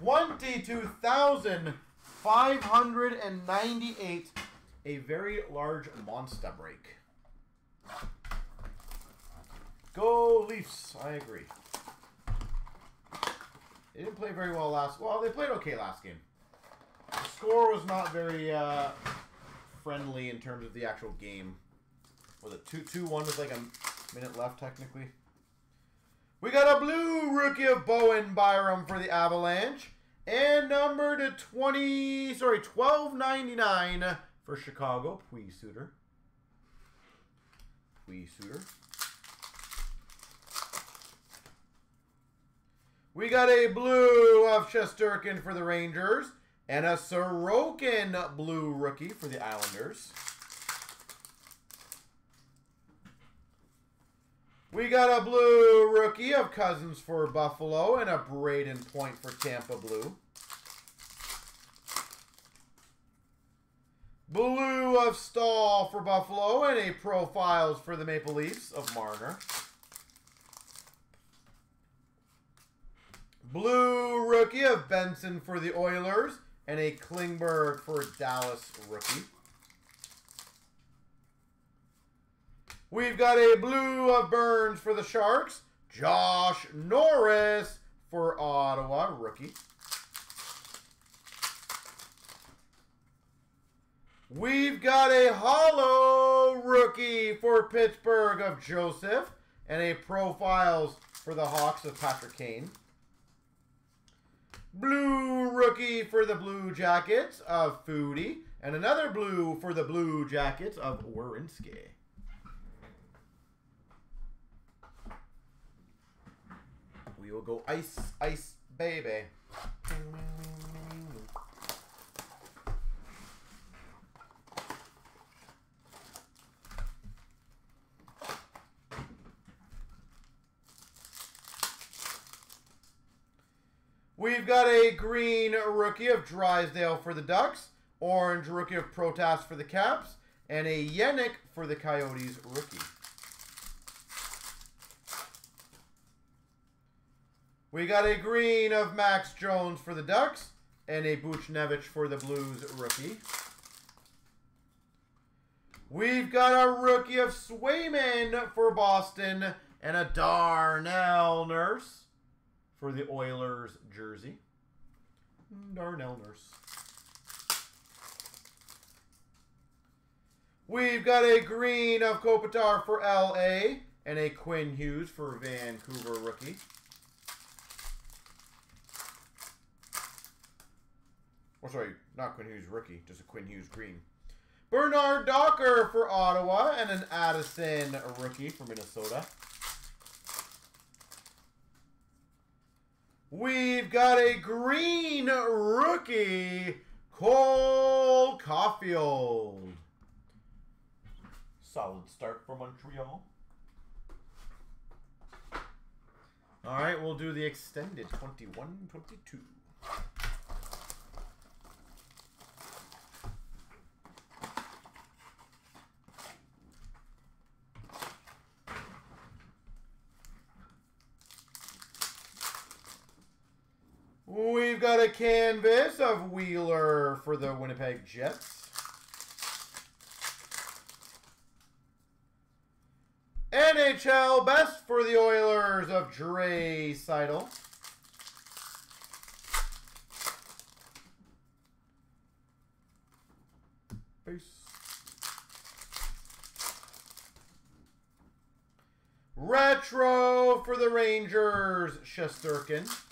22,598. A very large monster break. Go Leafs. I agree. They didn't play very well last... Well, they played okay last game. The score was not very uh, friendly in terms of the actual game. Was it 2-2-1 with like a minute left, technically? We got a blue rookie of Bowen Byram for the Avalanche. And number to 20, sorry, 12.99 for Chicago, Pius Suter. Pius Suter. We got a blue of Shesterkin for the Rangers. And a Sorokin blue rookie for the Islanders. We got a blue rookie of Cozens for Buffalo and a Brayden Point for Tampa Blue. Blue of Staal for Buffalo and a Profiles for the Maple Leafs of Marner. Blue rookie of Benson for the Oilers and a Klingberg for Dallas rookie. We've got a blue of Burns for the Sharks. Josh Norris for Ottawa, rookie. We've got a hollow rookie for Pittsburgh of Joseph. And a profiles for the Hawks of Patrick Kane. Blue rookie for the Blue Jackets of Foudy. And another blue for the Blue Jackets of Werenski. We will go ice, ice, baby. We've got a green rookie of Drysdale for the Ducks, orange rookie of Protas for the Caps, and a Yannick for the Coyotes rookie. We got a green of Max Jones for the Ducks, and a Buchnevich for the Blues rookie. We've got a rookie of Swayman for Boston, and a Darnell Nurse for the Oilers jersey. Darnell Nurse. We've got a green of Kopitar for LA and a Quinn Hughes for Vancouver rookie. Oh, sorry, not Quinn Hughes rookie, just a Quinn Hughes green. Bernard Docker for Ottawa and an Addison rookie for Minnesota. We've got a green rookie, Cole Caufield. Solid start for Montreal. All right, we'll do the extended 21-22. We've got a canvas of Wheeler for the Winnipeg Jets. NHL best for the Oilers of Draisaitl. Retro for the Rangers, Shesterkin.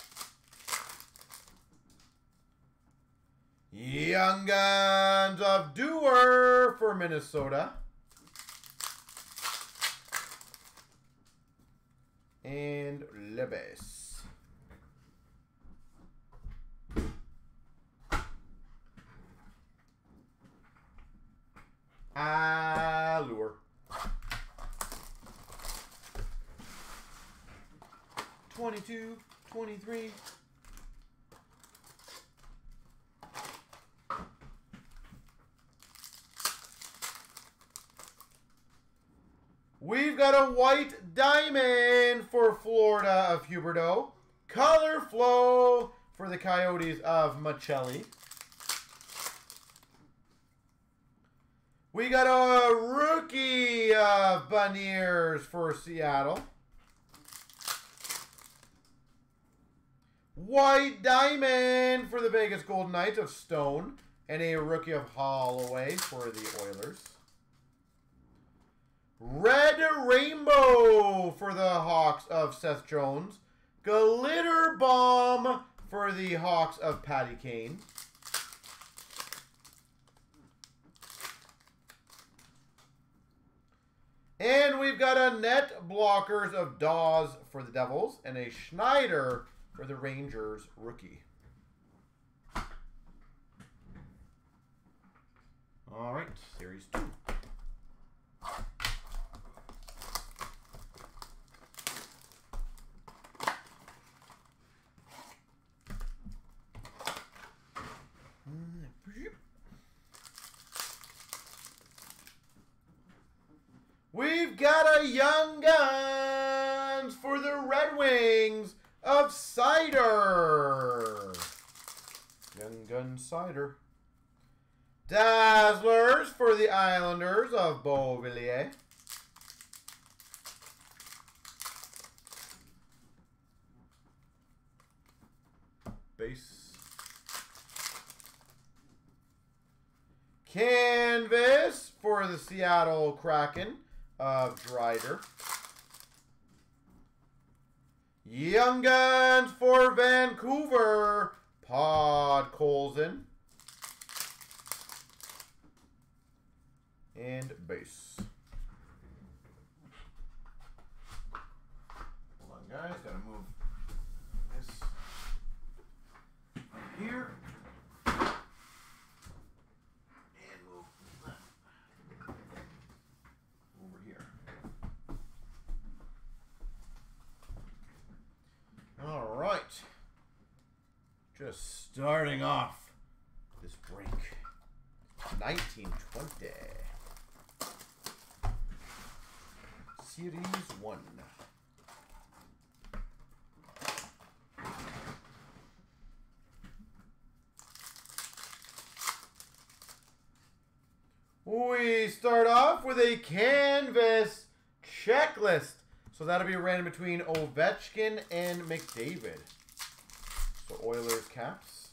Young Guns of Dewar for Minnesota. And Lebes. Allure. 22, 23, We've got a white diamond for Florida of Huberdeau. Color flow for the Coyotes of Machelli. We got a rookie of Beniers for Seattle. White Diamond for the Vegas Golden Knights of Stone. And a rookie of Holloway for the Oilers. Red Rainbow for the Hawks of Seth Jones. Glitter Bomb for the Hawks of Patty Kane. And we've got a net blockers of Daws for the Devils and a Schneider for the Rangers rookie. All right, series two. We've got a Young Guns for the Red Wings of Seider. Young Gun Seider. Dazzlers for the Islanders of Beauvillier. Base. Canvas for the Seattle Kraken of Driedger. Young Guns for Vancouver, Podkolzin. And base. Hold on, guys. Gotta move this up here. And move that over here. All right. Just starting off this break. 1920. Series 1. We start off with a canvas checklist. So that'll be random between Ovechkin and McDavid. So Oilers caps.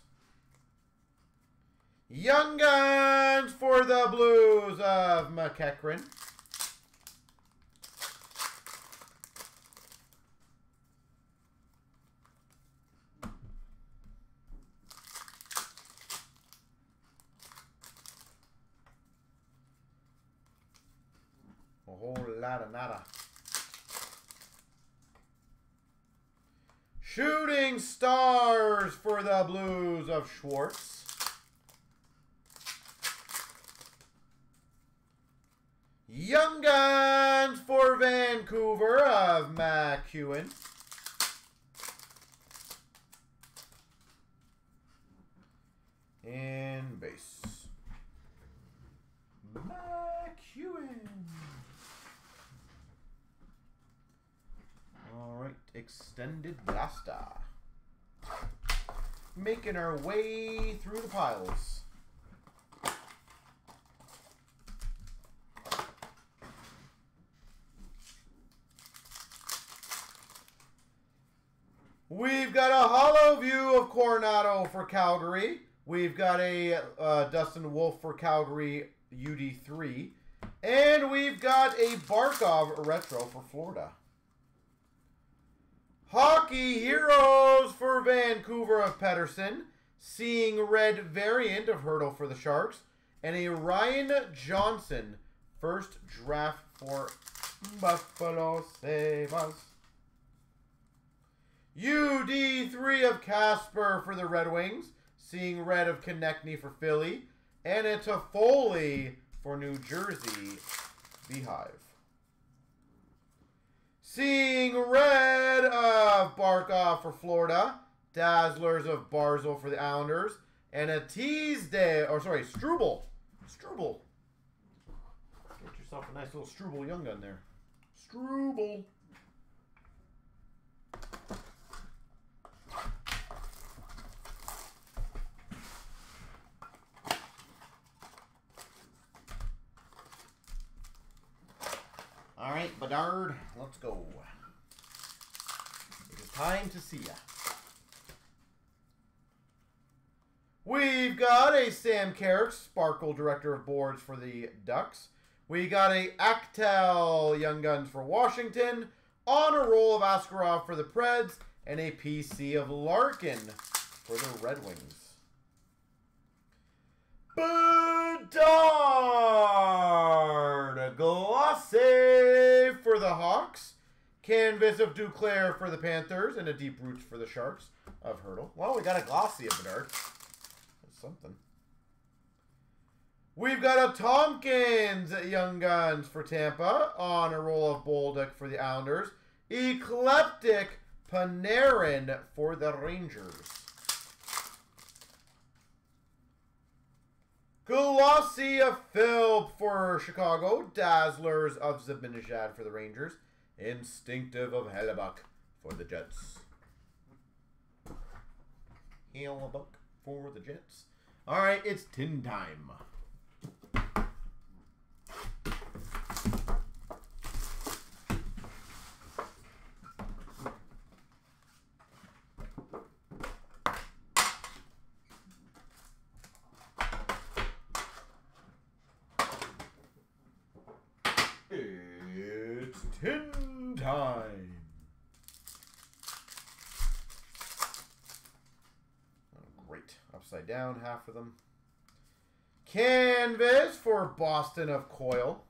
Young Guns for the Blues of McEachran. A whole lot of nada. Shooting Stars for the Blues of Schwartz. Young Guns for Vancouver of MacEwen. And base. MacEwen. All right, extended blaster. Making our way through the piles. We've got a hollow view of Coronato for Calgary. We've got a uh, Dustin Wolf for Calgary UD3. And we've got a Barkov retro for Florida. Hockey Heroes for Vancouver of Pedersen. Seeing Red variant of Hertl for the Sharks. And a Ryan Johnson first draft for Buffalo Sabres. UD3 of Kasper for the Red Wings. Seeing Red of Konecny for Philly. And it's a Toffoli for New Jersey Beehive. Seeing Red of Barkov for Florida. Dazzlers of Barzal for the Islanders. And a Teasdale, or sorry, Struble. Struble. Get yourself a nice little Struble Young Gun there. Struble. Bedard. Let's go. It is time to see ya. We've got a Sam Carrick, Sparkle Director of Boards for the Ducks. We got a Actel Young Guns for Washington. On a roll of Askarov for the Preds. And a PC of Larkin for the Red Wings. Bedard! Glossy for the Hawks. Canvas of Duclair for the Panthers. And a Deep Roots for the Sharks of Hertl. Well, we got a Glossy of Bedard. That's something. We've got a Tompkins Young Guns for Tampa. On a roll of Bolduc for the Islanders. Eclectic Panarin for the Rangers. Glossy of Phil for Chicago. Dazzlers of Zibanejad for the Rangers. Instinctive of Hellebuyck for the Jets. Hellebuyck for the Jets. All right, it's tin time. It's tin time. Oh, great. Upside down, of them. Canvas for Boston of Coyle.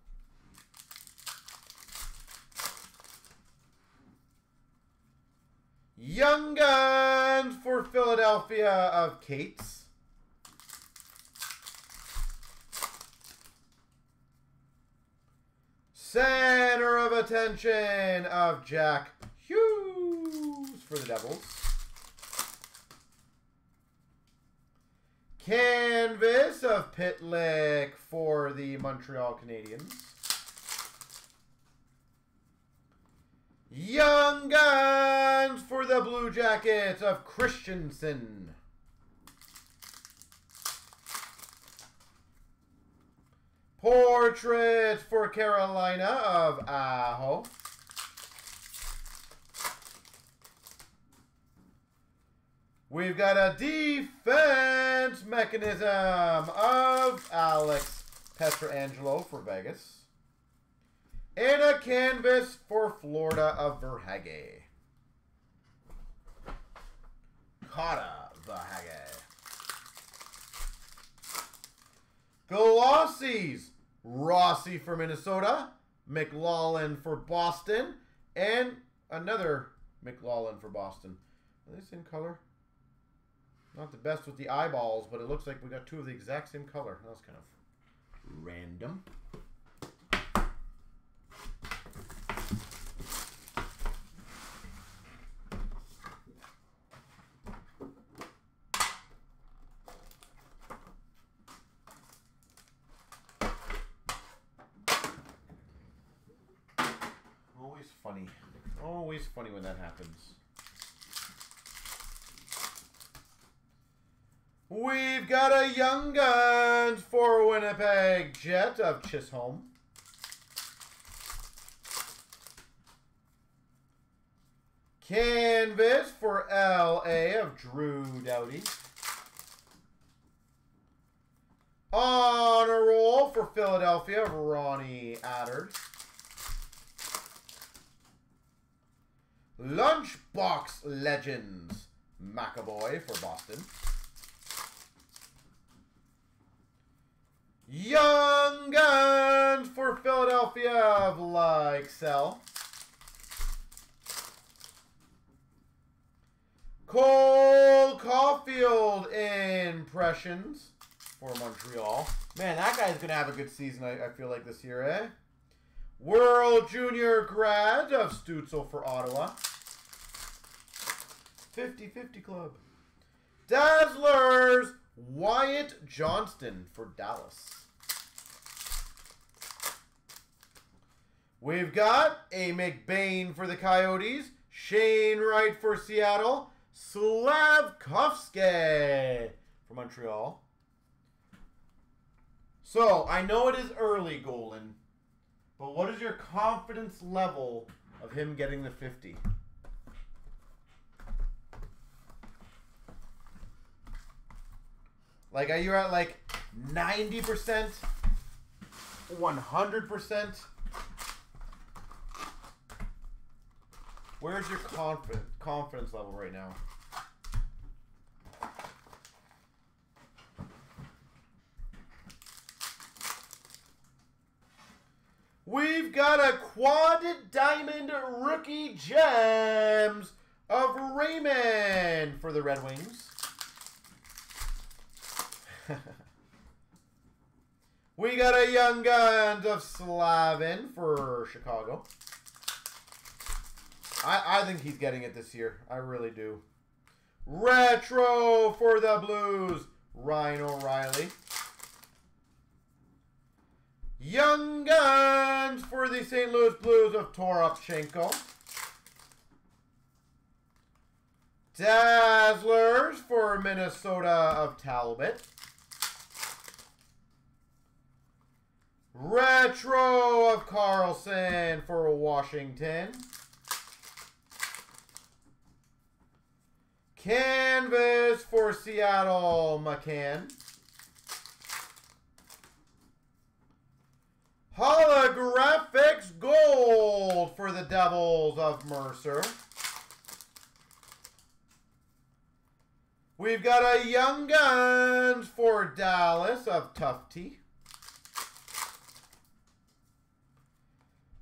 Young Guns for Philadelphia of Cates. Center of attention of Jack Hughes for the Devils. Canvas of Pitlick for the Montreal Canadiens. Young Guns for the Blue Jackets of Christensen. Portrait for Carolina of Aho. We've got a defense mechanism of Alex Pietrangelo for Vegas. And a canvas for Florida of Verhaeghe. Carter Verhaeghe. Glossies. Rossi for Minnesota. McLaughlin for Boston. And another McLaughlin for Boston. Are they same color? Not the best with the eyeballs, but it looks like we got two of the exact same color. That's kind of random. Always funny. Always funny when that happens. We've got a Young Guns for Winnipeg Jet of Chisholm. Canvas for LA of Drew Doughty. On a roll for Philadelphia of Ronnie Attard. Lunchbox Legends. McAvoy for Boston. Young Guns for Philadelphia of like sell. Cole Caufield impressions for Montreal. Man, that guy's going to have a good season, I, I, feel like, this year, eh? World Junior grad of Stützle for Ottawa. 50-50 club. Dazzlers Wyatt Johnston for Dallas. We've got a McBain for the Coyotes. Shane Wright for Seattle. Slavkovsky for Montreal. So, I know it is early, Golan, But what is your confidence level of him getting the 50? Like, are you at like 90%? 100%? Where's your confidence confidence level right now? We've got a quad diamond rookie gems of Raymond for the Red Wings. we got a Young Guns of Slavin for Chicago. I, I think he's getting it this year. I really do. Retro for the Blues, Ryan O'Reilly. Young Guns for the St. Louis Blues of Toropchenko. Dazzlers for Minnesota of Talbot. Retro of Carlson for Washington. Canvas for Seattle, McCann. Holographics Gold for the Devils of Mercer. We've got a Young Guns for Dallas of Tufte.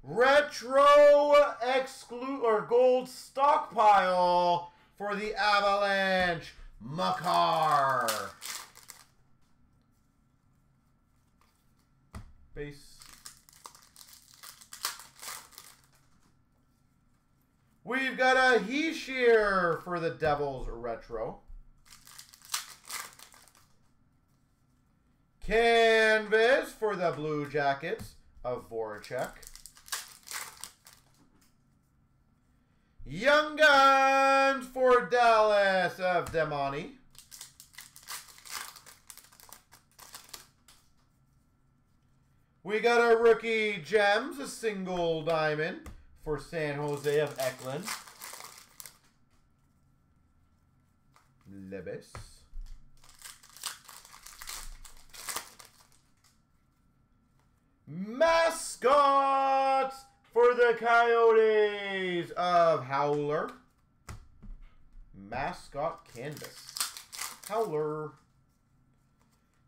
Retro exclude or gold stockpile for the Avalanche, Makar. Base. We've got a Hischier for the Devils Retro. Canvas for the Blue Jackets of Voracek. Young Guns for Dallas of Demani. We got a rookie gems, a single diamond for San Jose of Eklund. Lebes. Mascots for the Coyotes of Howler. Mascot canvas. Howler.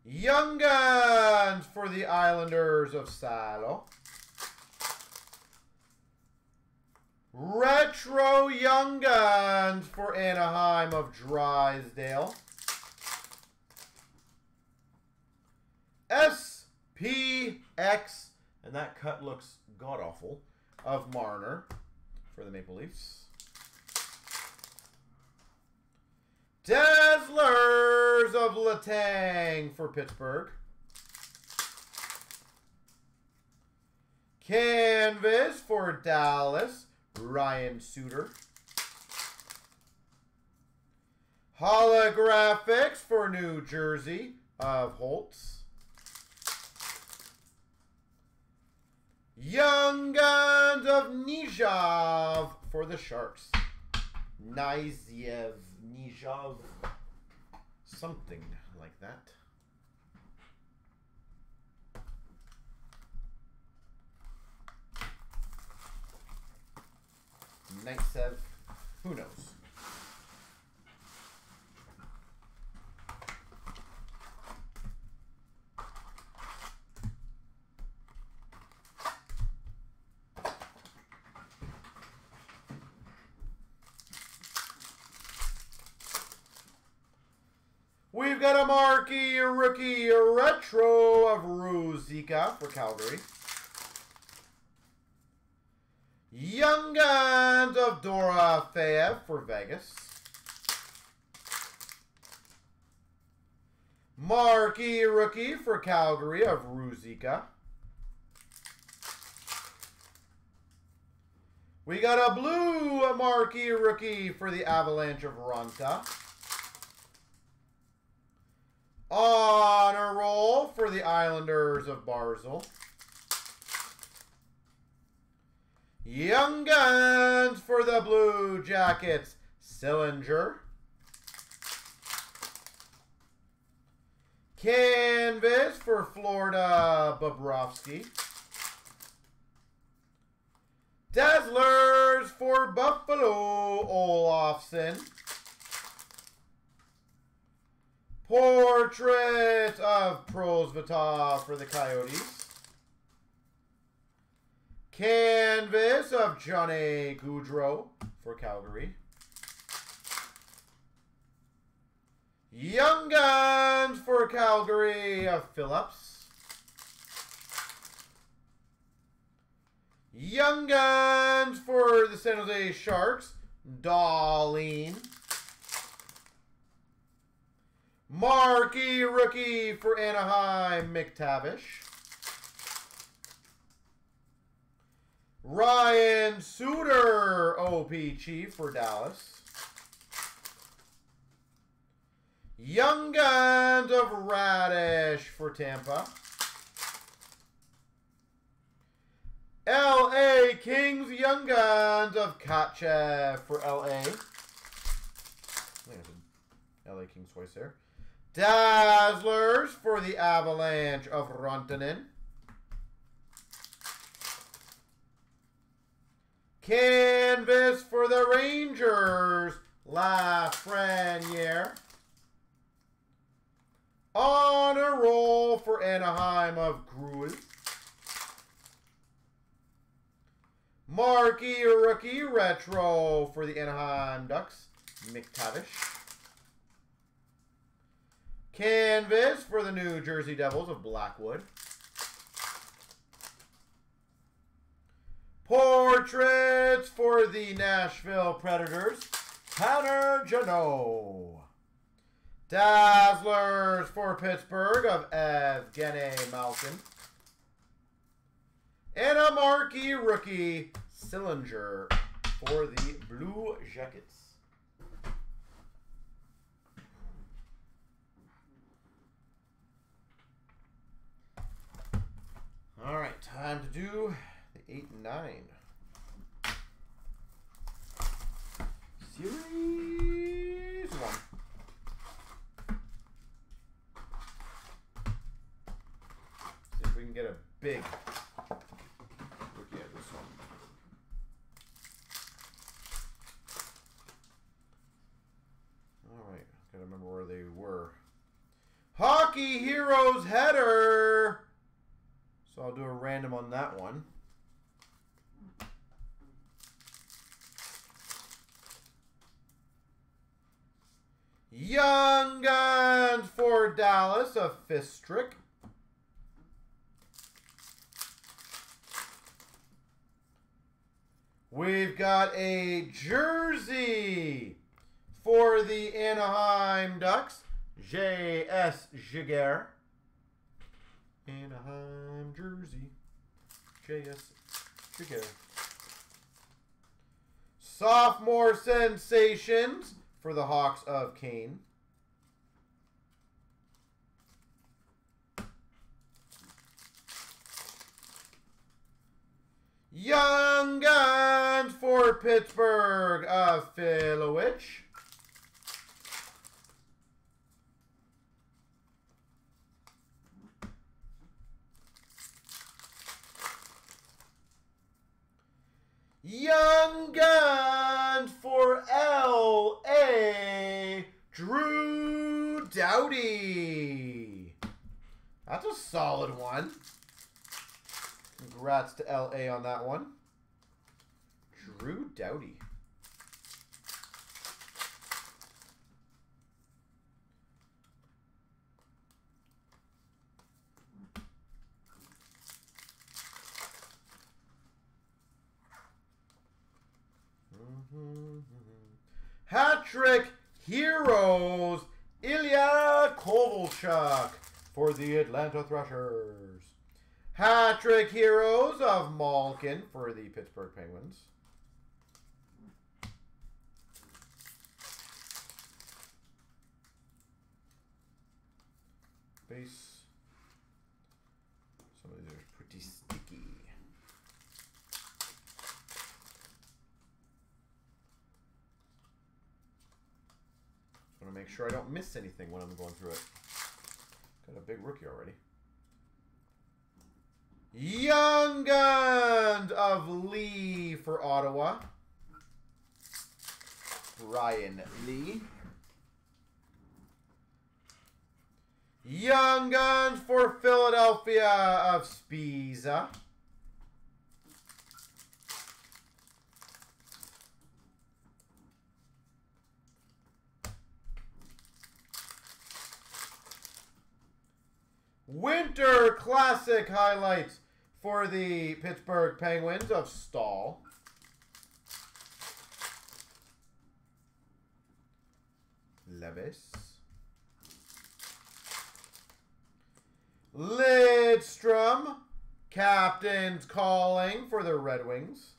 Young Guns for the Islanders of Saddle. Retro Young Guns for Anaheim of Drysdale. SPX, and that cut looks god-awful, of Marner for the Maple Leafs. Dazzlers of Letang for Pittsburgh. Canvas for Dallas. Ryan Suter. Holographics for New Jersey of Holtz. Young Nijov for the Sharks. Niziev, Nijov, something like that. Night Sev. Who knows? We've marquee rookie retro of Ruzicka for Calgary. Young Guns of Dora Dorofeyev for Vegas. Marquee rookie for Calgary of Ruzicka. We got a blue marquee rookie for the Avalanche of Ronta. Honor roll for the Islanders of Barzal. Young Guns for the Blue Jackets, Sillinger. Canvas for Florida, Bobrovsky. Dazzlers for Buffalo, Olofsson. Portrait of Prosvetov for the Coyotes. Canvas of Johnny Gaudreau for Calgary. Young Guns for Calgary of Phillips. Young Guns for the San Jose Sharks, Dahlin. Marquee rookie for Anaheim, McTavish. Ryan Suter, OPG for Dallas. Young Guns of Radish for Tampa. LA Kings Young Guns of Kachev for LA. LA Kings voice there. Dazzlers for the Avalanche of Rantanen. Canvas for the Rangers, Lafreniere. On a roll for Anaheim of Gruel. Marquee rookie retro for the Anaheim Ducks, McTavish. Canvas for the New Jersey Devils of Blackwood. Portraits for the Nashville Predators, Tanner Jeannot. Dazzlers for Pittsburgh of Evgeny Malkin. And a marquee rookie, Sillinger for the Blue Jackets. All right, time to do the 8 and 9. Series 1. See if we can get a big rookie at this one. All right, gotta remember where they were. Hockey Heroes header. I'll do a random on that one. Young Guns for Dallas, a Fistric. We've got a jersey for the Anaheim Ducks, J.S. Giguere. Anaheim jersey. JS Chicago. Sophomore sensations for the Hawks of Kane. Young Guns for Pittsburgh of Filewich. Young Guns for L.A. Drew Doughty. That's a solid one. Congrats to L.A. on that one. Drew Doughty. Mm-hmm. Hat trick heroes Ilya Kovalchuk for the Atlanta Thrashers. Hat trick heroes of Malkin for the Pittsburgh Penguins. Base. Some of these are pretty sticky. Want to make sure I don't miss anything when I'm going through it. Got a big rookie already. Young Guns of Lee for Ottawa. Brian Lee. Young Guns for Philadelphia of Sbisa. Winter Classic highlights for the Pittsburgh Penguins of Staal. Levis. Lidstrom. Captain's calling for the Red Wings.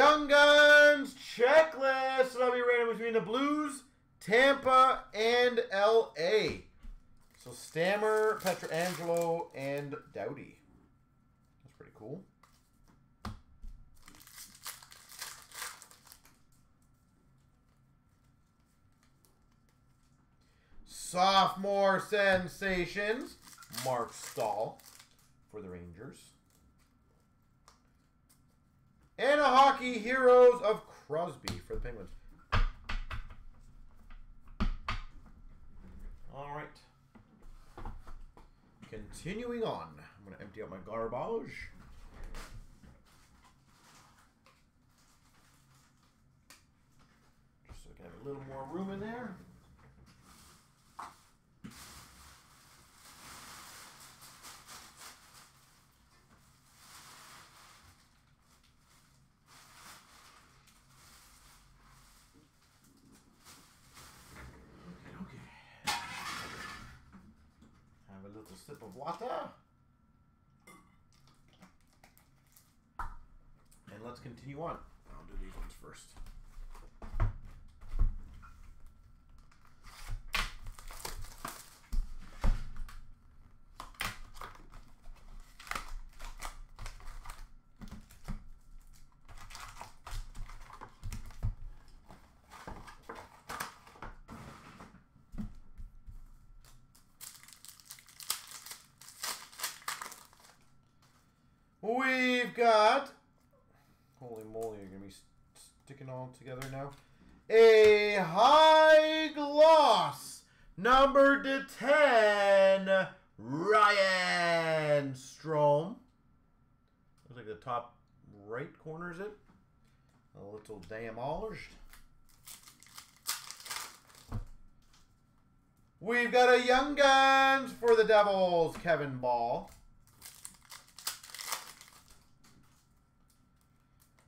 Young Guns checklist. That'll be random between the Blues, Tampa, and LA. So Stammer, Pietrangelo, and Doughty. That's pretty cool. Sophomore sensations. Marc Staal for the Rangers. And a Hockey Heroes of Crosby for the Penguins. All right. Continuing on. I'm going to empty out my garbage. Just so I can have a little more room in there. Okay. Have a little sip of water. And let's continue on. I'll do these ones first. We've got. Holy moly, you're going to be sticking all together now. A high gloss, number to 10, Ryan Strome. Looks like the top right corner is it? A little damaged. We've got a Young Guns for the Devils, Kevin Bahl.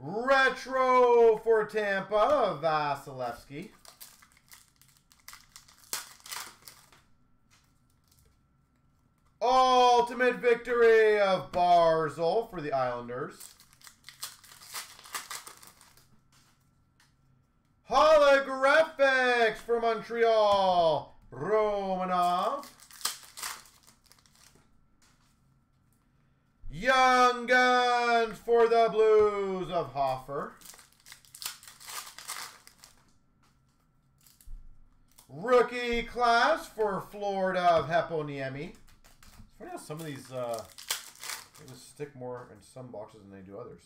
Retro for Tampa, Vasilevskiy. Ultimate victory of Barzal for the Islanders. Holographics for Montreal, Romanov. Young Guns for the Blues of Hofer. Rookie class for Florida of Heponiemi. It's funny how some of these uh, stick more in some boxes than they do others.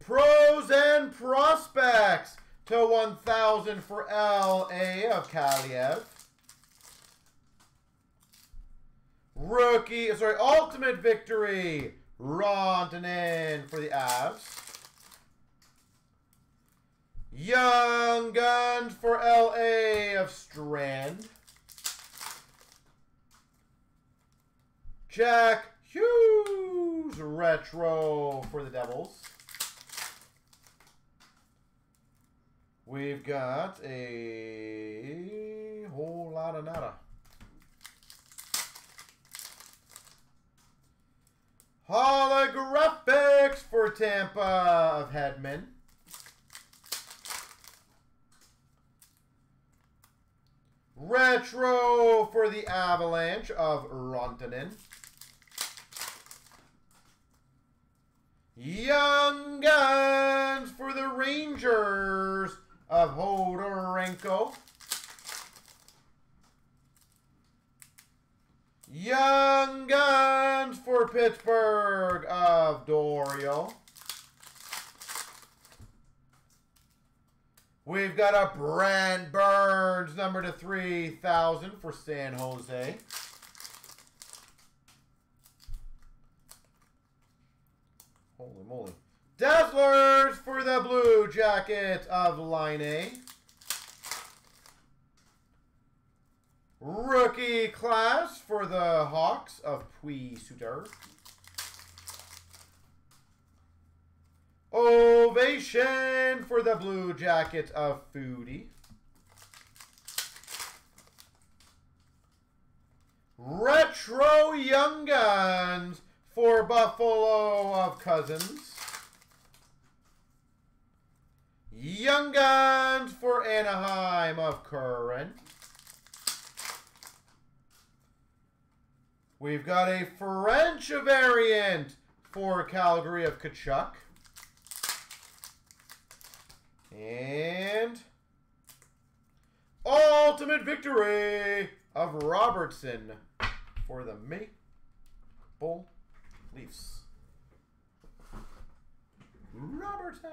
Pros and Prospects to 1,000 for LA of Kaliyev. Rookie, sorry, Ultimate Victory Rantanen for the Avs. Young Guns for LA of Strand. Jack Hughes Retro for the Devils. We've got a whole lot of nada. Holographics for Tampa of Hedman. Retro for the Avalanche of Rantanen. Young Guns for the Rangers of Hodorenko. Young Guns for Pittsburgh of D'Orio. We've got a Brent Burns, number to 3,000 for San Jose. Holy moly. Dazzlers for the Blue Jackets of Laine Rookie class for the Hawks of Pius Suter. Ovation for the Blue Jackets of Foudy. Retro Young Guns for Buffalo of Cozens. Young Guns for Anaheim of Curran. We've got a French variant for Calgary of Tkachuk. And Ultimate Victory of Robertson for the Maple Leafs. Robertson.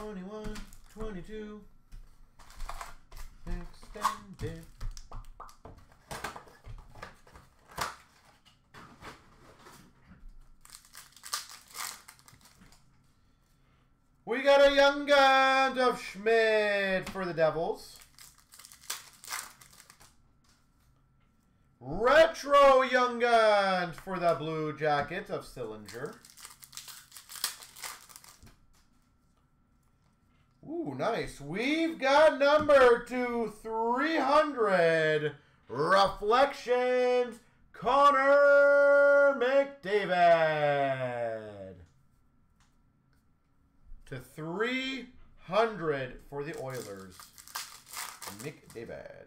Twenty-one, twenty-two, extended. We got a Young Guns of Schmidt for the Devils. Retro Young Guns for the Blue Jackets of Sillinger. Ooh, nice. We've got number to 300. Reflections, Connor McDavid. To 300 for the Oilers. McDavid.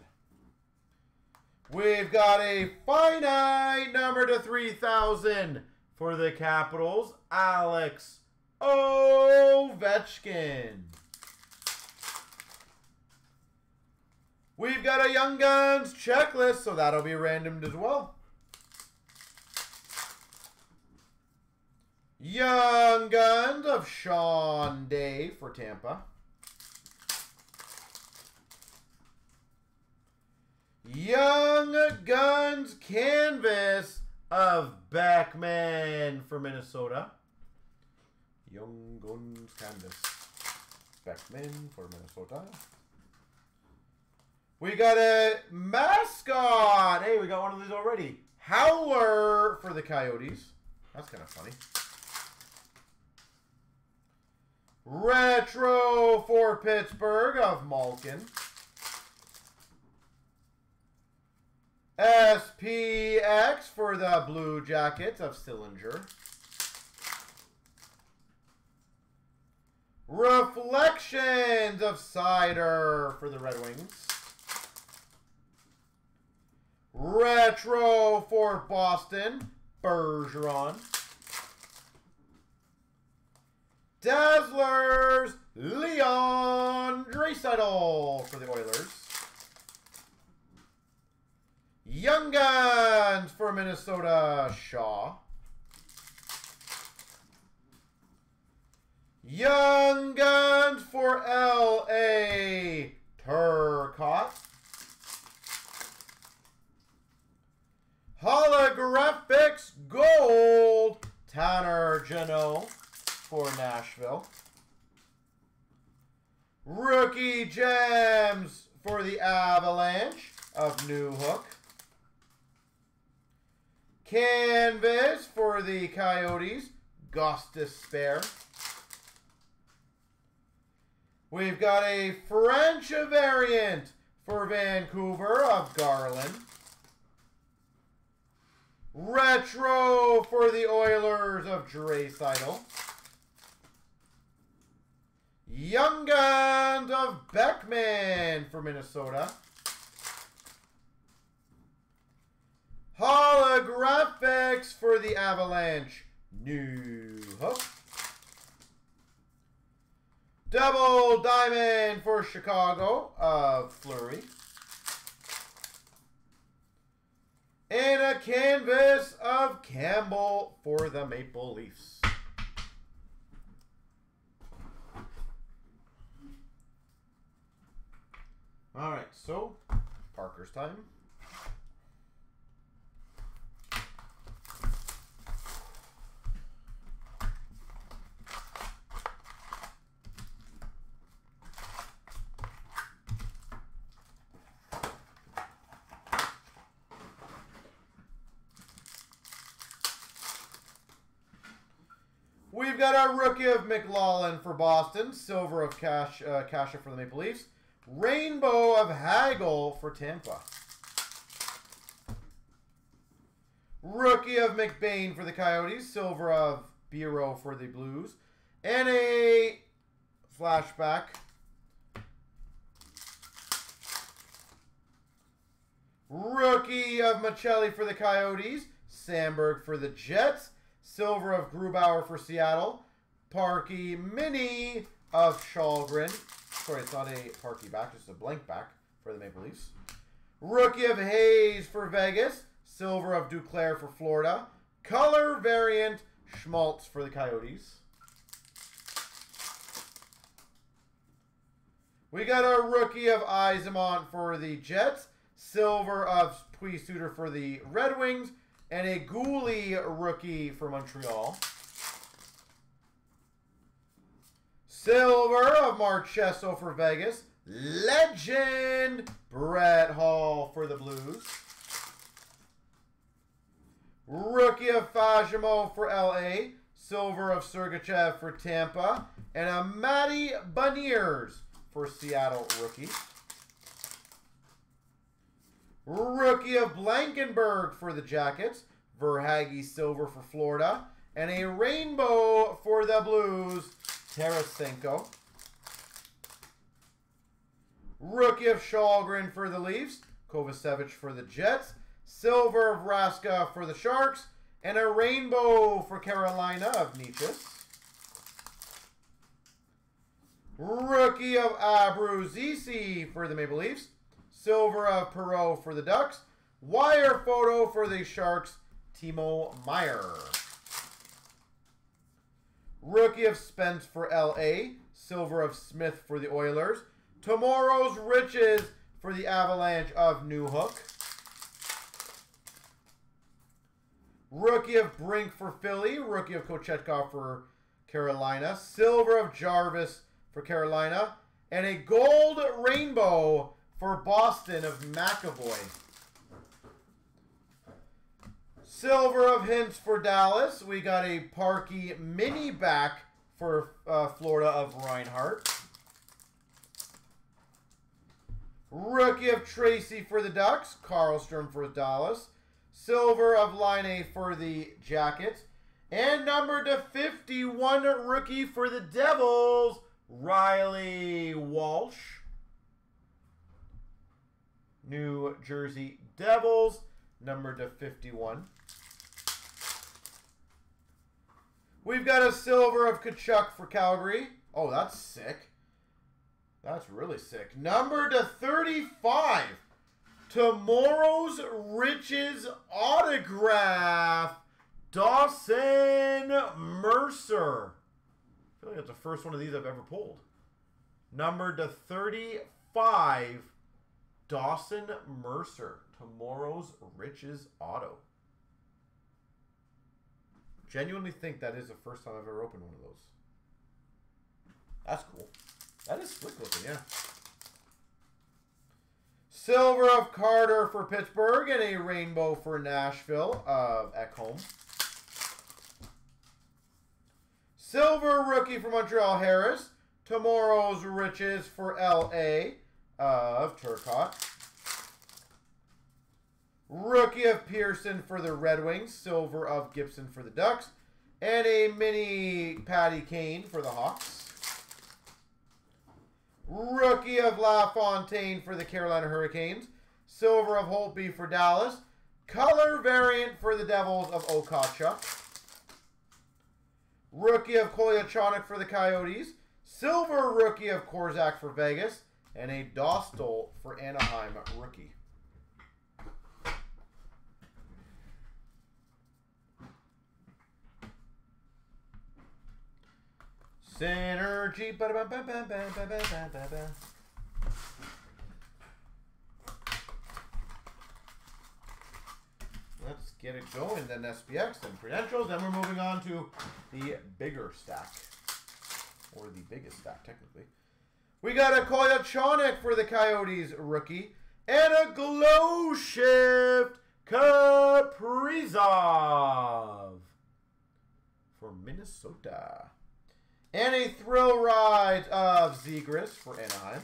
We've got a finite number to 3,000 for the Capitals. Alex Ovechkin. We've got a Young Guns checklist, so that'll be randomed as well. Young Guns of Sean Day for Tampa. Young Guns Canvas of Beckman for Minnesota. Young Guns Canvas. Beckman for Minnesota. We got a mascot. Hey, we got one of these already. Howler for the Coyotes. That's kind of funny. Retro for Pittsburgh of Malkin. SPX for the Blue Jackets of Sillinger. Reflections of Seider for the Red Wings. Retro for Boston, Bergeron. Dazzlers, Leon Draisaitl for the Oilers. Young Guns for Minnesota, Shaw. Young Guns for L.A., Turcotte. Holographics Gold, Tanner Jeannot for Nashville. Rookie Gems for the Avalanche of Newhook. Canvas for the Coyotes, Gustus Spare. We've got a French variant for Vancouver of Garland. Retro for the Oilers of Draisaitl. Young Guns of Beckman for Minnesota. Holographics for the Avalanche. New Hook. Double Diamond for Chicago of Fleury. And a canvas of Campbell for the Maple Leafs. All right, so Parker's time. We've got our rookie of McLaughlin for Boston, silver of Cash uh, for the Maple Leafs, rainbow of Hagel for Tampa. Rookie of McBain for the Coyotes, silver of Bureau for the Blues, and a flashback. Rookie of Maccelli for the Coyotes, Sandberg for the Jets, Silver of Grubauer for Seattle. Parky Mini of Kallgren. Sorry, it's not a Parky back, just a blank back for the Maple Leafs. Rookie of Hayes for Vegas. Silver of Duclair for Florida. Color variant Schmaltz for the Coyotes. We got our rookie of Eyssimont for the Jets. Silver of Pius Suter for the Red Wings. And a Guhle rookie for Montreal. Silver of Marchessault for Vegas. Legend Brett Hull for the Blues. Rookie of Fagemo for LA. Silver of Sergachev for Tampa. And a Matty Beniers for Seattle rookie. Rookie of Blankenburg for the Jackets. Verhaeghe Silver for Florida. And a rainbow for the Blues, Tarasenko. Rookie of Kallgren for the Leafs. Kovacevic for the Jets. Silver of Raska for the Sharks. And a rainbow for Carolina of Necas. Rookie of Abruzzese for the Maple Leafs. Silver of Perreault for the Ducks. Wire photo for the Sharks, Timo Meier. Rookie of Spence for LA. Silver of Smith for the Oilers. Tomorrow's Riches for the Avalanche of Newhook. Rookie of Brink for Philly. Rookie of Kochetkov for Carolina. Silver of Jarvis for Carolina. And a gold rainbow for Boston of McAvoy. Silver of Hintz for Dallas. We got a Parky mini back for uh, Florida of Reinhart. Rookie of Tracey for the Ducks. Karlstrom for Dallas. Silver of Line A for the Jackets. And number to 51 rookie for the Devils, Reilly Walsh. New Jersey Devils, number to 51. We've got a silver of Tkachuk for Calgary. Oh, that's sick. That's really sick. Number to 35. Tomorrow's Riches autograph. Dawson Mercer. I feel like that's the first one of these I've ever pulled. Number to 35. Dawson Mercer, tomorrow's Riches Auto. Genuinely think that is the first time I've ever opened one of those. That's cool. That is slick looking, yeah. Silver of Carter for Pittsburgh and a rainbow for Nashville uh, at home. Silver rookie for Montreal Harris. Tomorrow's Riches for LA of Turcotte. Rookie of Pearson for the Red Wings. Silver of Gibson for the Ducks. And a mini Patty Kane for the Hawks. Rookie of LaFontaine for the Carolina Hurricanes. Silver of Holtby for Dallas. Color variant for the Devils of Okachuk. Rookie of Kolyachonok for the Coyotes. Silver rookie of Korczak for Vegas and a Dostal for Anaheim rookie. Synergy. Let's get it going then, SPX and credentials. Then we're moving on to the bigger stack, or the biggest stack, technically. We got a Kolyachonok for the Coyotes rookie. And a Glow Shift Kaprizov for Minnesota. And a Thrill Ride of Zegras for Anaheim.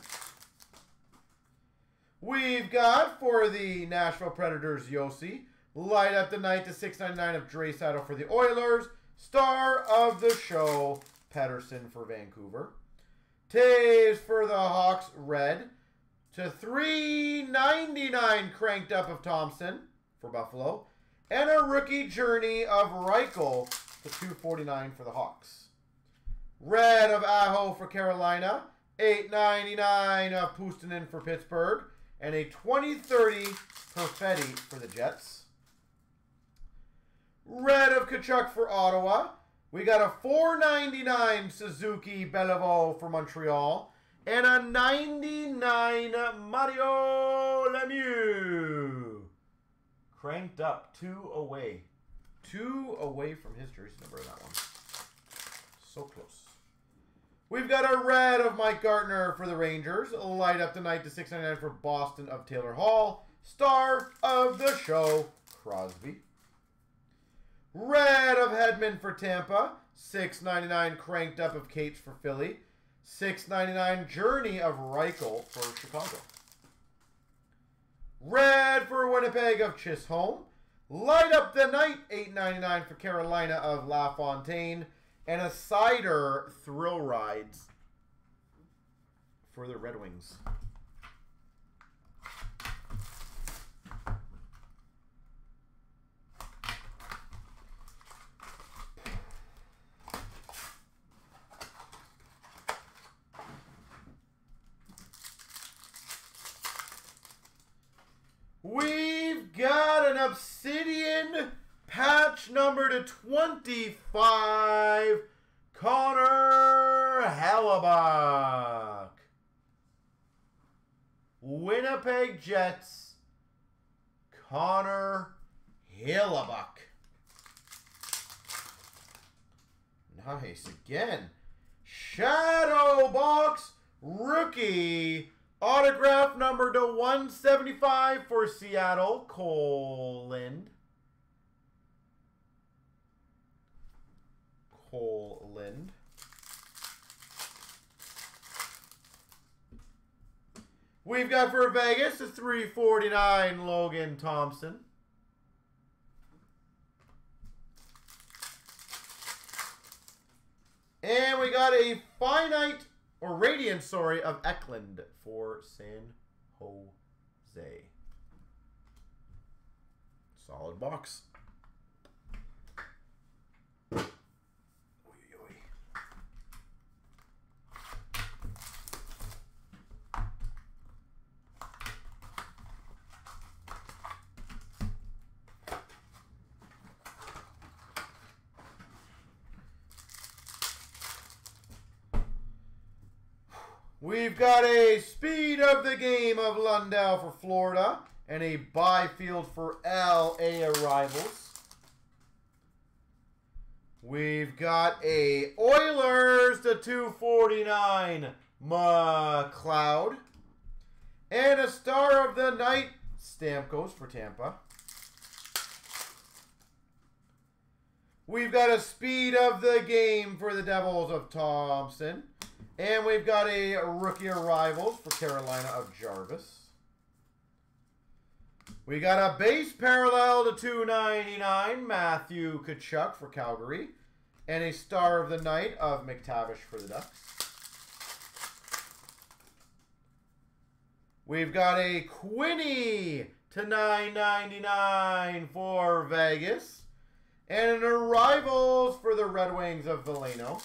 We've got for the Nashville Predators, Josi. Light Up the Night to 6.99 of Draisaitl for the Oilers. Star of the Show, Pettersson for Vancouver. Toews for the Hawks, red. To 3.99 cranked up of Thompson for Buffalo. And a rookie journey of Reichel to 249 for the Hawks. Red of Aho for Carolina. 8.99 of Puustinen for Pittsburgh. And a 2030 Perfetti for the Jets. Red of Tkachuk for Ottawa. We got a 4.99 Suzuki Beliveau for Montreal. And a 99 Mario Lemieux. Cranked up. Two away. Two away from his jersey number that one. So close. We've got a red of Mike Gartner for the Rangers. Light up the night to 6.99 for Boston of Taylor Hall. Star of the show, Crosby. Red of Hedman for Tampa. Six ninety nine cranked up of Cates for Philly. Six ninety nine Journey of Reichel for Chicago. Red for Winnipeg of Chisholm. Light Up the Night, eight ninety nine for Carolina of LaFontaine. And a Seider Thrill Rides for the Red Wings. We've got an Obsidian patch number to 25, Connor Hellebuyck. Winnipeg Jets, Connor Hellebuyck. Nice. Again, Shadow Box Rookie Autograph number to 175 for Seattle, Cole Lind. We've got for Vegas a 349 Logan Thompson. And we got a finite or Radiant, sorry, of Eklund for San Jose. Solid box. We've got a speed of the game of Lundell for Florida and a Byfield for LA Arrivals. We've got a Oilers to 249 McLeod. And a Star of the Night Stamkos for Tampa. We've got a Speed of the Game for the Devils of Thompson. And we've got a rookie arrivals for Carolina of Jarvis. We got a base parallel to 299, Matthew Tkachuk for Calgary. And a star of the night of McTavish for the Ducks. We've got a Quinny to 999 for Vegas. And an Arrivals for the Red Wings of Veleno.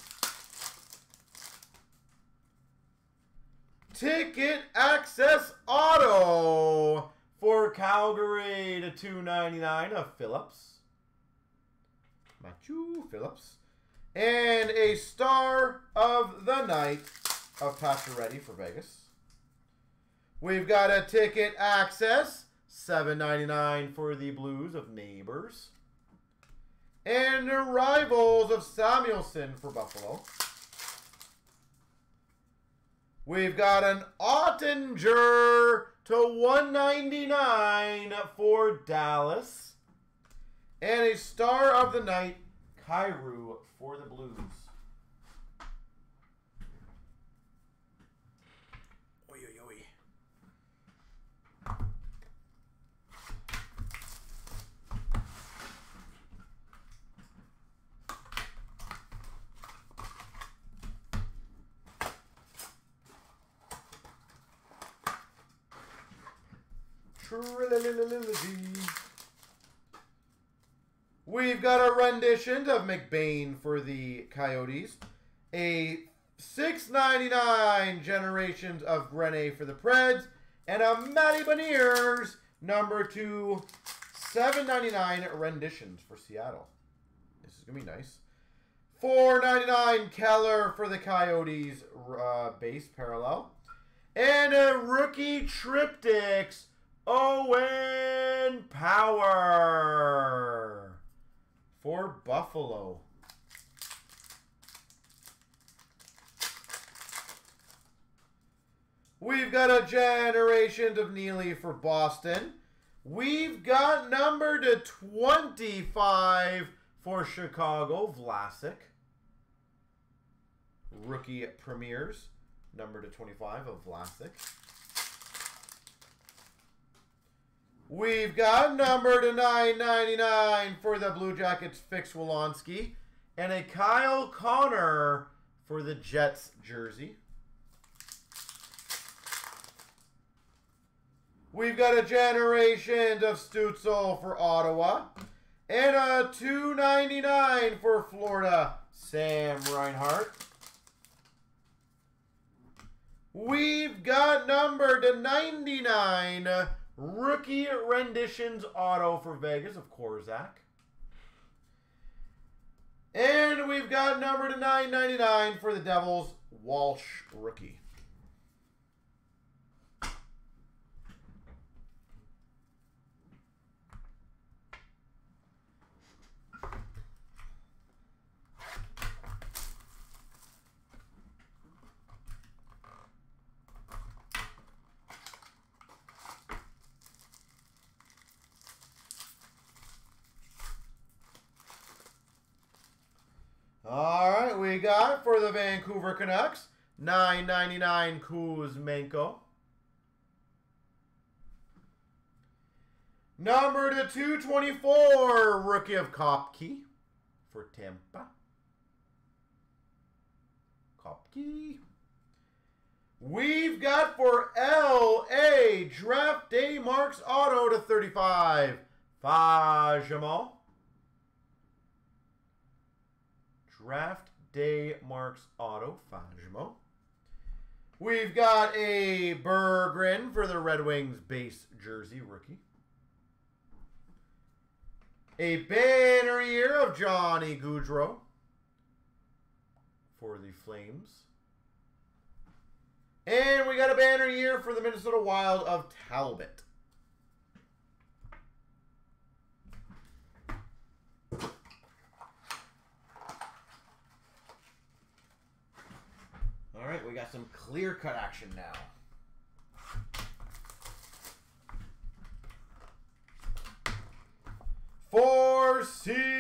Ticket Access Auto for Calgary to 299 of Phillips. Matthew Phillips. And a star of the night of Pacioretty for Vegas. We've got a ticket access, $7.99 for the Blues of Neighbours. And arrivals of Samuelsson for Buffalo. We've got an Oettinger to 199 for Dallas. And a star of the night, Kyrou for the Blues. Trilogy. We've got a rendition of McBain for the Coyotes. A 6.99 Generations of Grenet for the Preds. And a Matty Beniers number two 7.99 renditions for Seattle. This is going to be nice. 4.99 Keller for the Coyotes uh, base parallel. And a rookie triptychs Owen Power for Buffalo. We've got a Generations of Neely for Boston. We've got number to 25 for Chicago, Vlasic. Rookie premieres, number to 25 of Vlasic. We've got number to 999 for the Blue Jackets, Fix Wolonski. And a Kyle Connor for the Jets jersey. We've got a Generation of Stützle for Ottawa. And a 299 for Florida, Sam Reinhart. We've got number to 99 Rookie renditions auto for Vegas of Korczak. And we've got number to 999 for the Devils, Walsh rookie. All right, we got for the Vancouver Canucks, 9.99 Kuzmenko. Number to 224, rookie of Koepke for Tampa. Koepke. We've got for LA Draft Day Marks Auto to 35, Fagemo. Draft Day Marks Auto, Fagemo. We've got a Berggren for the Red Wings base jersey rookie. A banner year of Johnny Gaudreau for the Flames. And we got a banner year for the Minnesota Wild of Talbot. All right, we got some clear cut action now. For Seattle,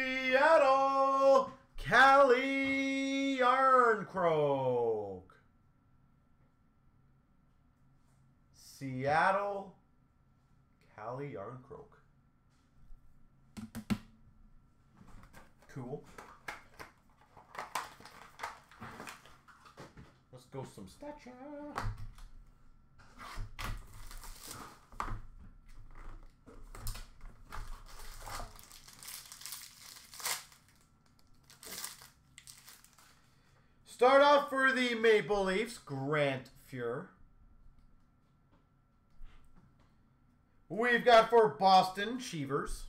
Calle Jarnkrok. Seattle, Calle Jarnkrok. Cool. Go some stature. Start off for the Maple Leafs, Grant Fuhr. We've got for Boston, Cheevers.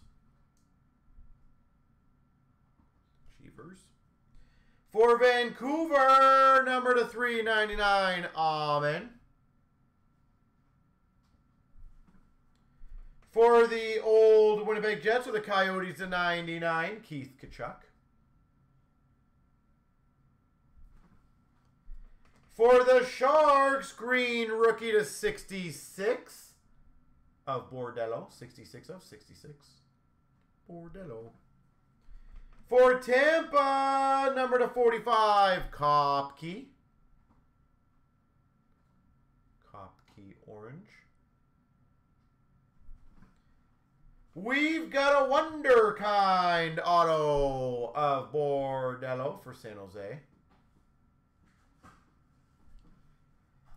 For Vancouver, number to 399, Amen. For the old Winnipeg Jets or the Coyotes to 99, Keith Tkachuk. For the Sharks, green rookie to 66 of Bordeleau. 66 of 66. Bordeleau. For Tampa, number to 45, Koepke. Koepke orange. We've got a Wonder Kind auto of Bordeleau for San Jose.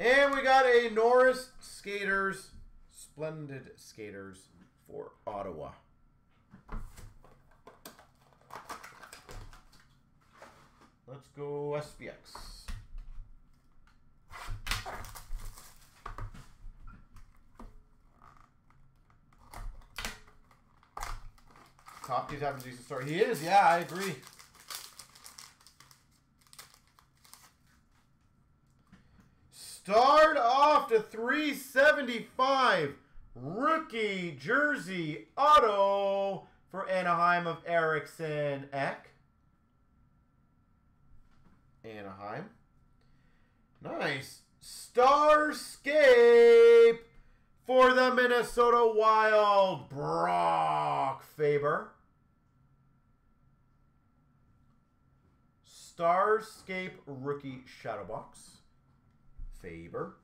And we got a Norris Skaters, Splendid Skaters for Ottawa. Let's go SPX. Top two having a decent start. He is, yeah, I agree. Start off to 375. Rookie jersey auto for Anaheim of Eriksson Ek. Anaheim. Nice. Starscape for the Minnesota Wild. Brock Faber. Starscape rookie shadow box. Faber.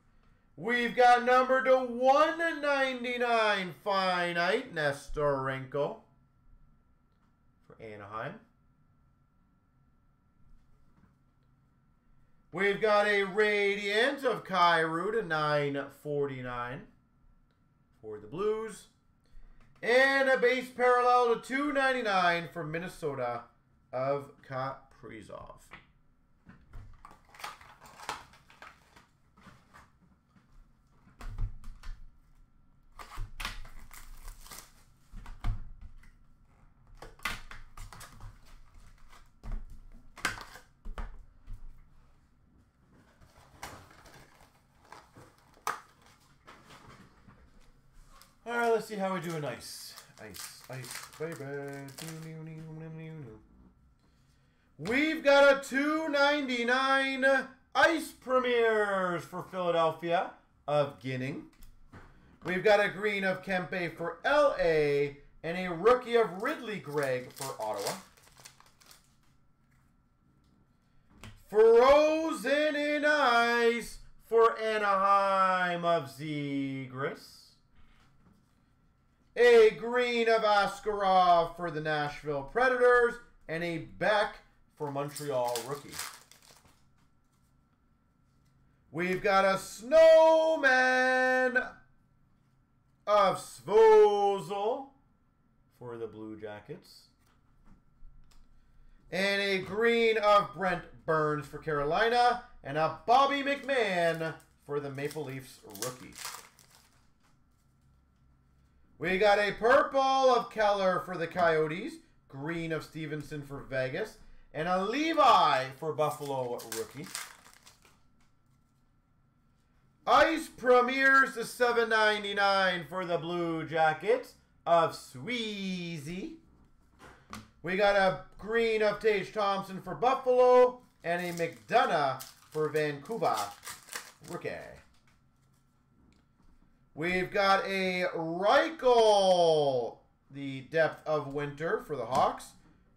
We've got number to 199 finite Nesterenko for Anaheim. We've got a Radiant of Kyrou to 949 for the Blues. And a base parallel to 299 for Minnesota of Kaprizov. Alright, let's see how we do in ice. Ice, ice, baby. We've got a 299 Ice Premieres for Philadelphia of Ginning. We've got a green of Kempe for LA and a rookie of Ridley Greig for Ottawa. Frozen in Ice for Anaheim of Zegras. A green of Askarov for the Nashville Predators. And a Beck for Montreal rookie. We've got a Snowman of Svozil for the Blue Jackets. And a green of Brent Burns for Carolina. And a Bobby McMahon for the Maple Leafs rookie. We got a purple of Keller for the Coyotes. Green of Stevenson for Vegas. And a Levi for Buffalo rookie. Ice Premieres to 7.99 for the Blue Jackets of Sweezy. We got a green of Tage Thompson for Buffalo and a McDonough for Vancouver rookie. We've got a Reichel, the depth of winter for the Hawks.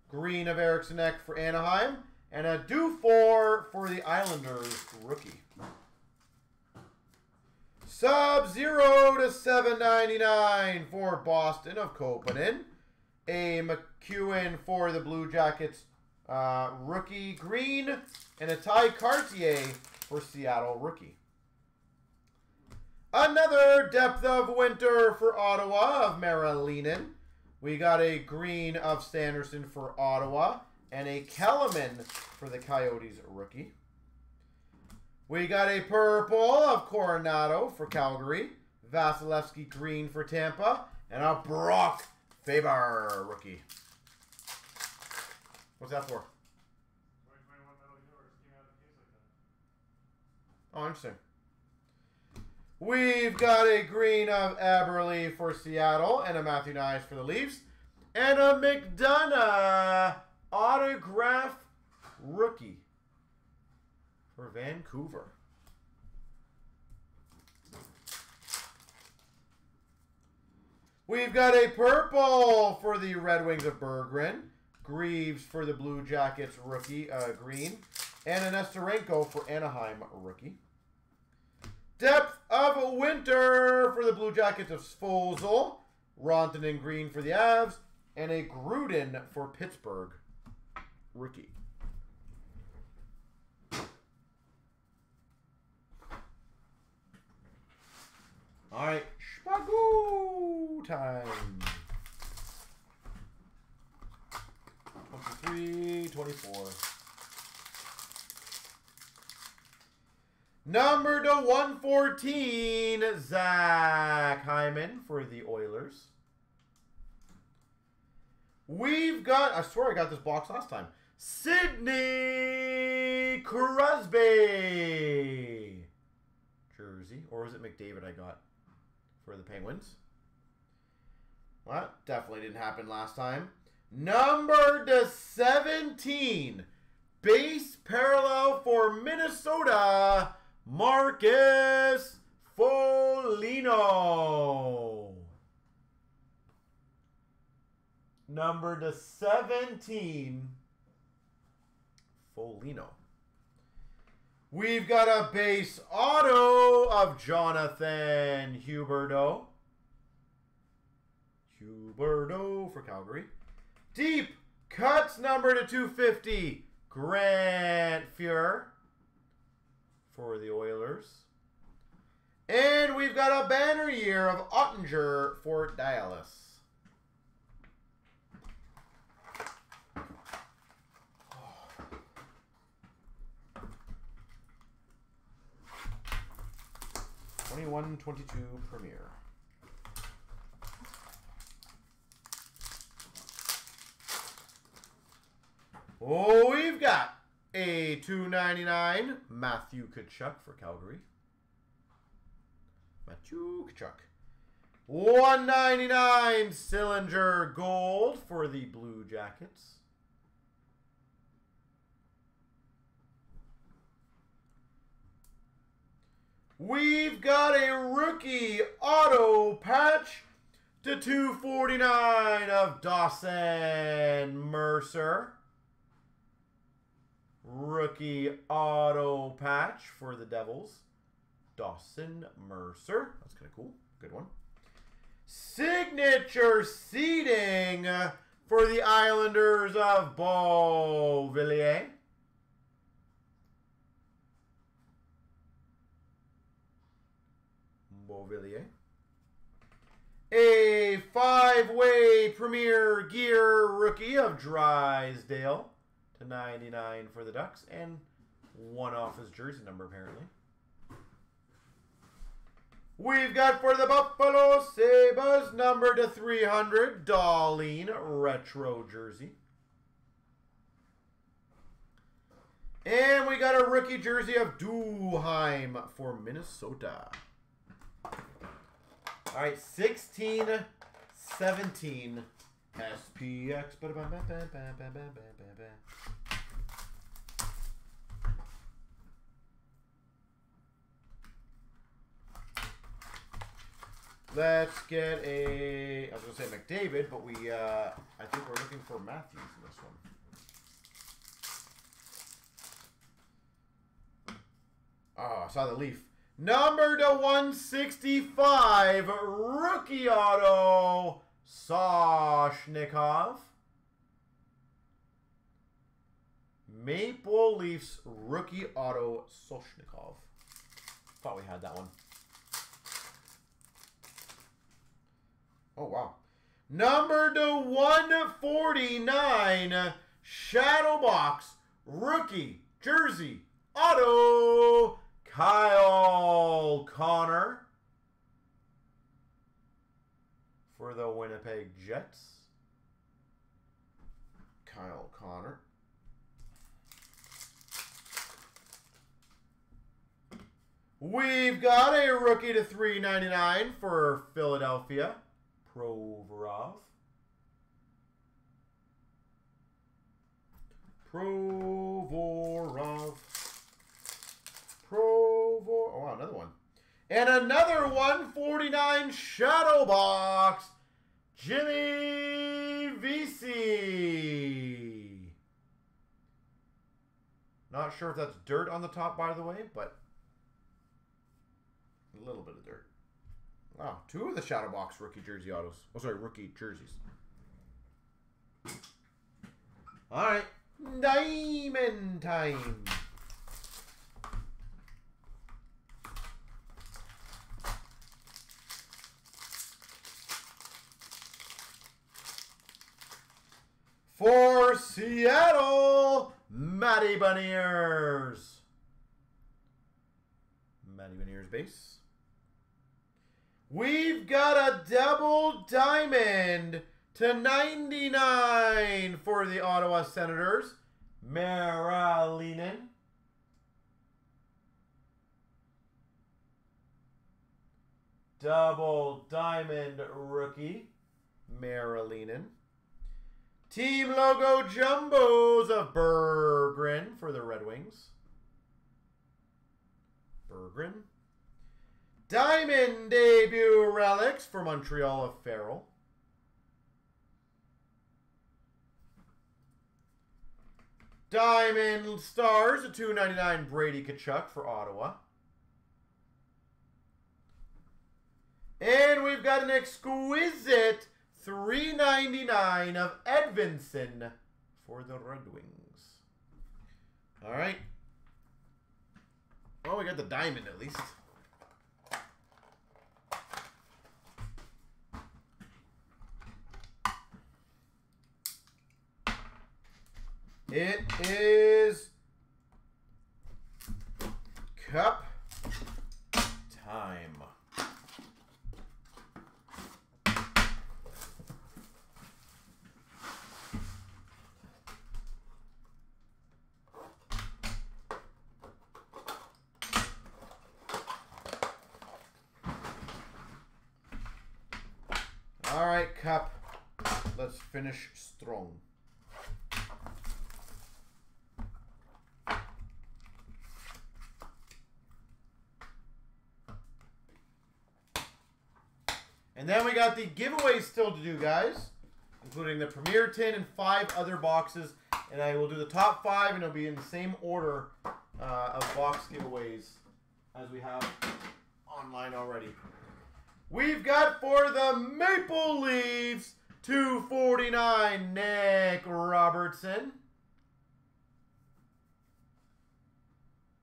Green of Eriksson Ek for Anaheim. And a Dufour for the Islanders rookie. Sub-Zero to 799 for Boston of Kopanen. A McEwen for the Blue Jackets uh, rookie green. And a Tye Kartye for Seattle rookie. Another depth of winter for Ottawa of Marilinen. We got a green of Sanderson for Ottawa and a Kellerman for the Coyotes rookie. We got a purple of Coronato for Calgary. Vasilevskiy green for Tampa. And a Brock Faber rookie. What's that for? Oh, interesting. We've got a green of Eberle for Seattle and a Matthew Knies for the Leafs. And a McDonough autograph rookie for Vancouver. We've got a purple for the Red Wings of Berggren. Greaves for the Blue Jackets rookie, uh, green. And a Nesterenko for Anaheim rookie. Depth of winter for the Blue Jackets of Svozil. and green for the Avs. And a Gruden for Pittsburgh rookie. All right, Schmagoo time. 23, 24. Number to 114, Zach Hyman for the Oilers. We've got, I swear I got this box last time. Sidney Crosby. Jersey. Or was it McDavid I got for the Penguins? Well, definitely didn't happen last time. Number to 17. Base parallel for Minnesota. Marcus Foligno. Number to 17, Foligno. We've got a base auto of Jonathan Huberdeau. Huberdeau for Calgary. Deep cuts number to 250, Grant Fuhr for the Oilers. And we've got a banner year of Oettinger for Dallas. Twenty-one, twenty-two Premier. Oh, we've got a 299 Matthew Tkachuk for Calgary. Matthew Tkachuk. 199 Sillinger Gold for the Blue Jackets. We've got a rookie auto patch to 249 of Dawson Mercer. Rookie auto patch for the Devils. Dawson Mercer. That's kind of cool. Good one. Signature seating for the Islanders of Beauvillier. Beauvillier. A five-way Premier Gear rookie of Drysdale to 99 for the Ducks, and one off his jersey number, apparently. We've got for the Buffalo Sabres, number to 300, Dahlin retro jersey. And we got a rookie jersey of Duheim for Minnesota. All right, 16, 17. SPX. Let's get a. I was gonna say McDavid, but we. Uh, I think we're looking for Matthews in this one. Oh, I saw the leaf. Number to 165, rookie auto, Soshnikov. Maple Leafs rookie auto, Soshnikov. Thought we had that one. Oh, wow. Number to 149, Shadow Box, rookie, jersey, auto, Kyle Connor for the Winnipeg Jets. Kyle Connor. We've got a rookie to 399 for Philadelphia, Provorov. Provorov. Provor. Oh, another one. And another 149 Shadow Box. Jimmy Vesey. Not sure if that's dirt on the top, by the way, but a little bit of dirt. Wow, two of the Shadow Box rookie jersey autos. Oh, sorry, rookie jerseys. All right, diamond time. For Seattle, Matty Beniers. Matty Beniers base. We've got a double diamond to 99 for the Ottawa Senators. Merilainen. Double diamond rookie. Merilainen. Team logo jumbos of Berggren for the Red Wings. Berggren. Diamond debut relics for Montreal of Farrell. Diamond stars, a 299 Brady Tkachuk for Ottawa. And we've got an exquisite 399 of Edvinsson for the Red Wings. All right. Well, we got the diamond at least. It is cup time. All right, Cup. Let's finish strong. And then we got the giveaways still to do, guys, including the Premier Tin and five other boxes. And I will do the top five, and it'll be in the same order uh, of box giveaways as we have online already. We've got for the Maple Leafs 249 Nick Robertson.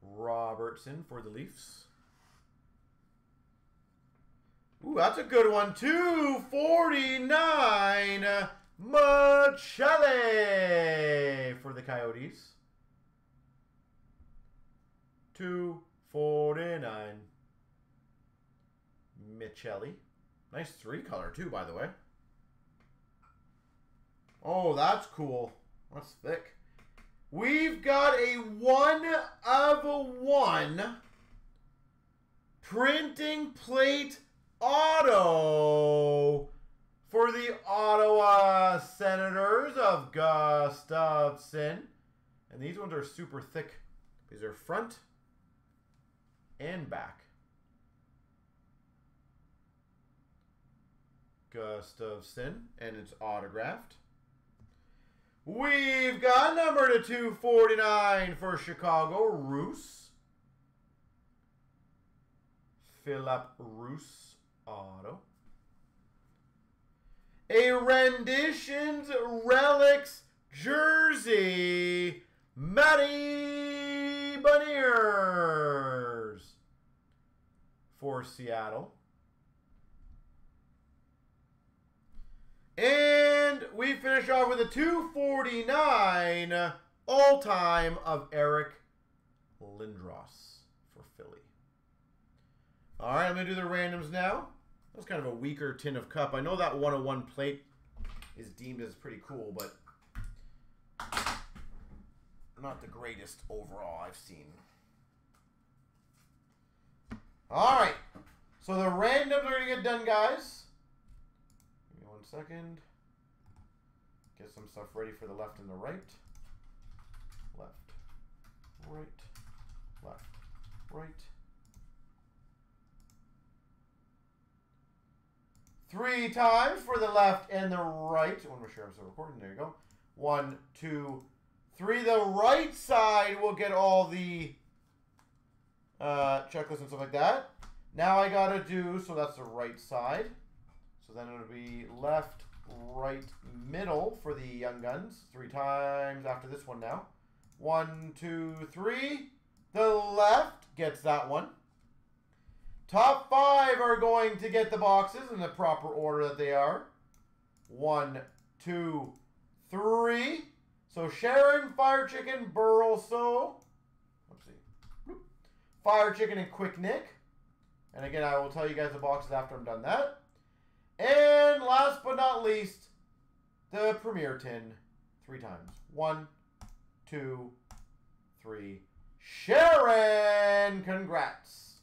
Robertson for the Leafs. Ooh, that's a good one. 249 Maccelli for the Coyotes. 249 Maccelli. Nice three color too, by the way. Oh, that's cool. That's thick. We've got a one of one printing plate auto for the Ottawa Senators of Gustafsson. And these ones are super thick. These are front and back. Gustafsson, and it's autographed. We've got number to 249 for Chicago, Roos. Filip Roos auto. A renditions relics jersey, Matty Beniers for Seattle. And we finish off with a 249 all-time of Eric Lindros for Philly. All right, I'm going to do the randoms now. That's kind of a weaker tin of cup. I know that 101 plate is deemed as pretty cool, but not the greatest overall I've seen. All right. So the randoms are going to get done, guys. One second. Get some stuff ready for the left and the right. Left, right, left, right. Three times for the left and the right. To make sure I'm still recording. There you go. One, two, three. The right side will get all the uh, checklists and stuff like that. Now I got to do, so that's the right side. So then it'll be left, right, middle for the Young Guns. Three times after this one now. One, two, three. The left gets that one. Top five are going to get the boxes in the proper order that they are. One, two, three. So Sharon, Fire Chicken, Burl, so. Let's see. Fire Chicken and Quick Nick. And again, I will tell you guys the boxes after I'm done that. And last but not least, the Premier Tin. Three times. One, two, three. Sharon, congrats.